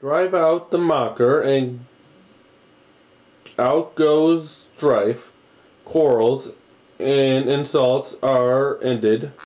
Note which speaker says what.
Speaker 1: drive out the mocker, and out goes strife. Quarrels and insults are ended.